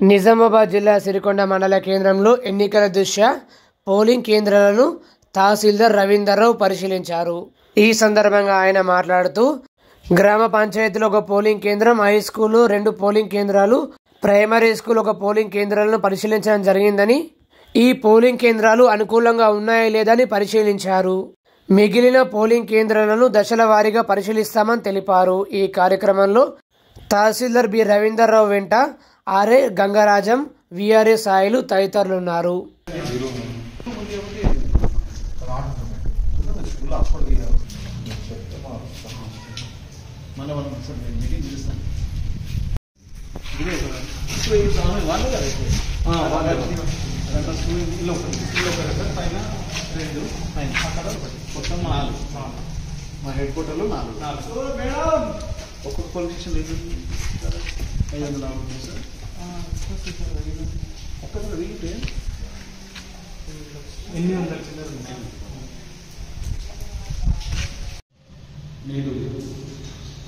నిజామాబాద్ జిల్లా సిరికొండ మండల కేంద్రంలో ఎన్నికల దృష్ట్యా పోలింగ్ కేంద్రాలను తహసీల్దార్ రవీందర్రావు పరిశీలించారు. ఈ సందర్భంగా ఆయన మాట్లాడుతూ గ్రామ పంచాయతీలో ఒక పోలింగ్ కేంద్రం హై స్కూల్ రెండు పోలింగ్ కేంద్రాలు ప్రైమరీ స్కూల్ ఒక పోలింగ్ కేంద్రాలను పరిశీలించడం జరిగిందని ఈ పోలింగ్ కేంద్రాలు అనుకూలంగా ఉన్నాయా లేదని పరిశీలించారు. మిగిలిన పోలింగ్ కేంద్రాలను దశల వారీగా పరిశీలిస్తామని తెలిపారు. ఈ కార్యక్రమంలో తహసీల్దార్ బి రవీందర్రావు వెంట ఆర్ఏ గంగరాజం విఆర్ఏ సాయిలు తదితరులు ఉన్నారు మా హెడ్ క్వార్టర్లో నాలుగు ఒక్కొక్క పోలీస్ స్టేషన్ ఐదు వందల నాలుగు సార్ ఒక్కసారి అడిగితే ఎన్ని వందల చిల్లర నేడు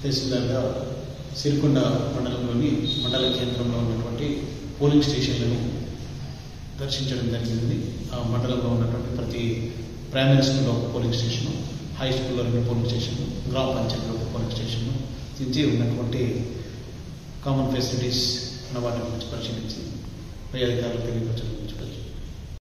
తహసీల్దార్గా సిరికొండ మండలంలోని మండల కేంద్రంలో ఉన్నటువంటి పోలింగ్ స్టేషన్లను దర్శించడం జరిగింది. ఆ మండలంలో ఉన్నటువంటి ప్రతి ప్రైమరీ స్కూల్లో ఒక పోలింగ్ స్టేషను హై స్కూల్లో రెండు పోలింగ్ స్టేషన్లు గ్రామ పంచాయతీలో ఒక పోలింగ్ స్టేషన్లు దించి ఉన్నటువంటి కామన్ ఫెసిలిటీస్ ఉన్న వాటి గురించి పరిశీలించి పై అధికారులు తెలియపరచడం గురించి